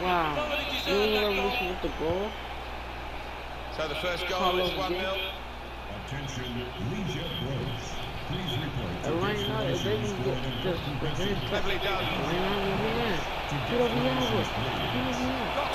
Wow. Thoroughly You deserved that know goal. what with the goal? So the first goal Carlos is 1 Gil. 0. Attention, Leisure Bros. Please report And right now, if they can get just if they Cleverly done. right now, we'll be mad. Get over here, over. Get over here.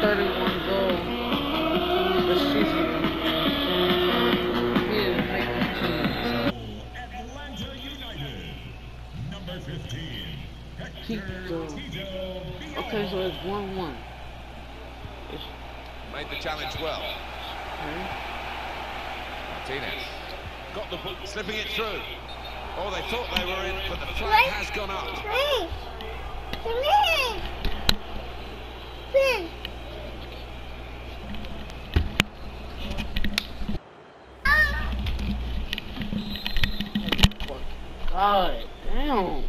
31 goal. This season. Yeah, like, Atlanta United. Number 15. Keep going. Okay, so it's 1 1. It's, Made the challenge well. okay. Martinez. Got the ball, slipping it through. Oh, they thought they were in, but the flag has gone up. God damn.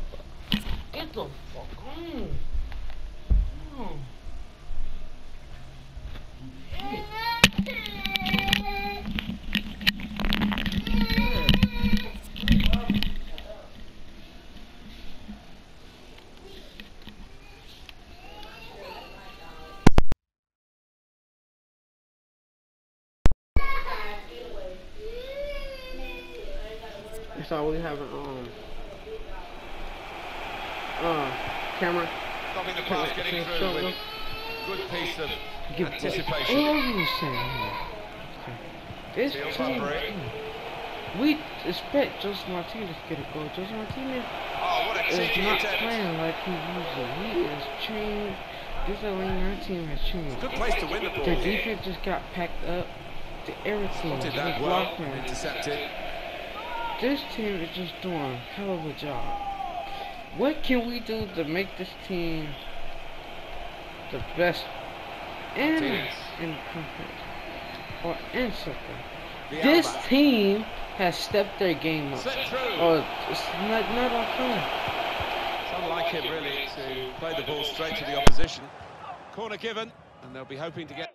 All we have an um uh camera. Stopping the pass getting through with good piece of Give anticipation. everything. This team, we expect Josef Martinez to get a goal. Josef Martinez Oh, a is not playing like he usually. He is changed. This Atlanta team has changed. Good place to win the ball. The defense just got packed up. The everything Did is that well. blocking. Intercepted. This team is just doing a hell of a job. What can we do to make this team the best in in conference or in something? This team has stepped their game up. Through. Oh, it's not not our fun. It's unlike him, really, to play the ball straight to the opposition. Corner given, and they'll be hoping to get.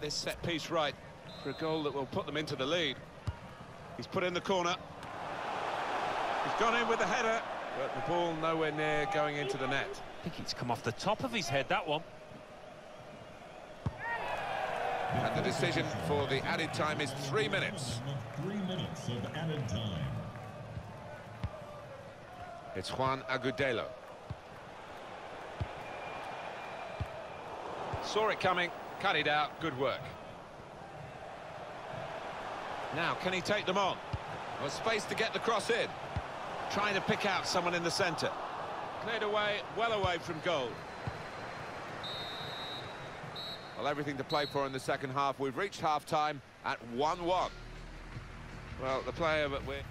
This set piece right for a goal that will put them into the lead. He's put in the corner. He's gone in with the header, but the ball nowhere near going into the net. I think it's come off the top of his head, that one. And the decision for the added time is three minutes. Three minutes of added time. It's Juan Agudelo. Saw it coming, cut it out, good work. Now, can he take them on? Well, space to get the cross in. Trying to pick out someone in the centre. Cleared away, well away from goal. Well, everything to play for in the second half. We've reached half-time at 1-1. Well, the player that we're...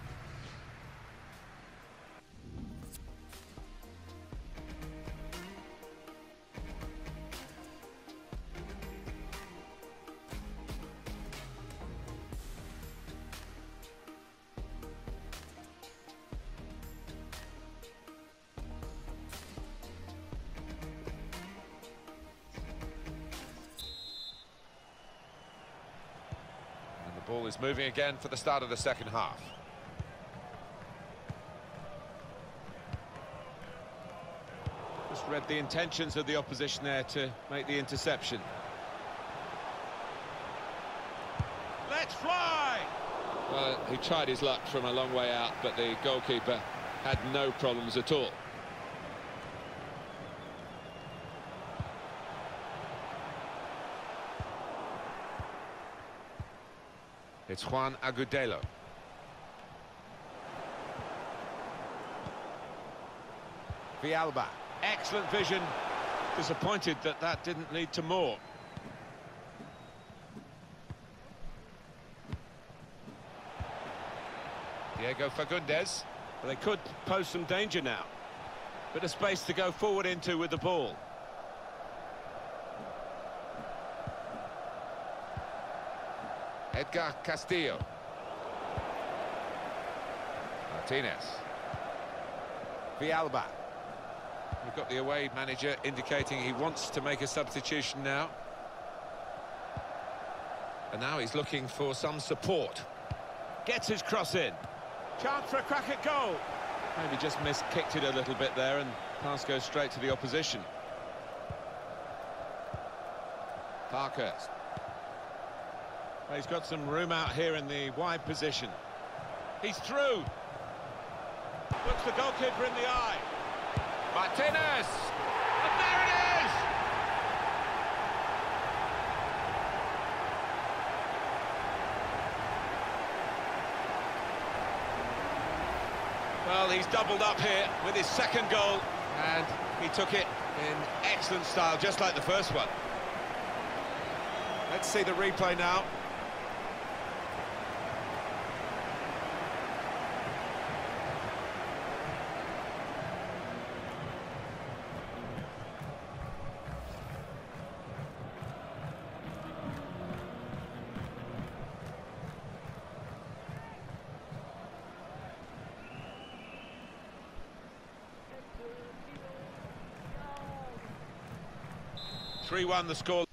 ball is moving again for the start of the second half. Just read the intentions of the opposition there to make the interception. Let's fly! Well, he tried his luck from a long way out, but the goalkeeper had no problems at all. It's Juan Agudelo. Villalba, excellent vision. Disappointed that that didn't lead to more. Diego Fagundez. Well, they could pose some danger now. But a space to go forward into with the ball. Edgar Castillo. Martinez. Villalba. We've got the away manager indicating he wants to make a substitution now. And now he's looking for some support. Gets his cross in. Chance for a crack at goal. Maybe just missed-kicked it a little bit there and pass goes straight to the opposition. Parkhurst. He's got some room out here in the wide position. He's through. Looks the goalkeeper in the eye. Martinez! And there it is! Well, he's doubled up here with his second goal, and he took it in excellent style, just like the first one. Let's see the replay now. Three-one the score.